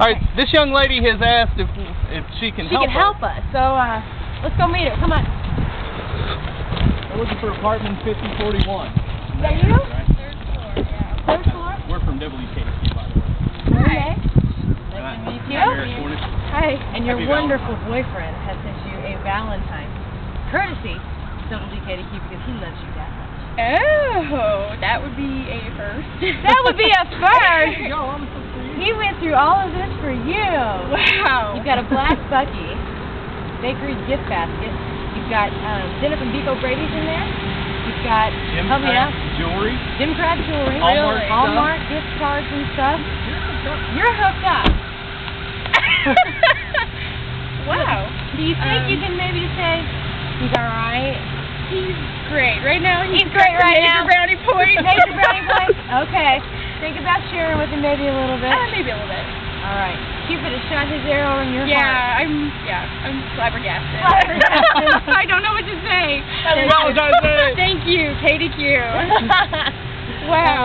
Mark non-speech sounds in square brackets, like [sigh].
All right, this young lady has asked if if she can She help She can help us. So uh, let's go meet her. Come on. We're looking for apartment 5041. Is that you? Right? Third floor. We're from WKDQ, by the way. Okay. And I- meet you. Hi. And your Happy wonderful boyfriend has sent you a Valentine, courtesy WKDQ to keep because he loves you that much. Oh, that would be a first. That would be a [laughs] first. Yo, I'm so serious. He went through all of this for you. Wow. You've got a black [laughs] Bucky bakery gift basket. You've got um, dinner from Beef O'Brady's in there. You've got Jim help me out. Jewelry. Jim Crab jewelry, Hallmark Really? Hallmark gift cards and stuff. You're hooked up. [laughs] wow. Do you think Um, you can maybe say he's all right? He's great. Right now, he's, He's great got right major now. brownie points. Major brownie points. [laughs] Okay. Think about sharing with him maybe a little bit. Uh, maybe a little bit. All right. Cupid has shot his arrow in your Yeah, heart. I'm. Yeah, I'm flabbergasted. Flabbergasted. [laughs] I don't know what to say. Happy Valentine's Day. Thank you, KDQ. [laughs] wow.